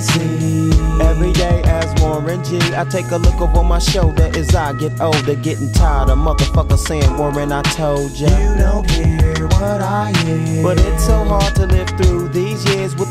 I. Every day as Warren G, I take a look over my shoulder as I get older, getting tired of motherfuckers saying, Warren, I told ya. You don't hear what I hear. But it's so hard to live through these years with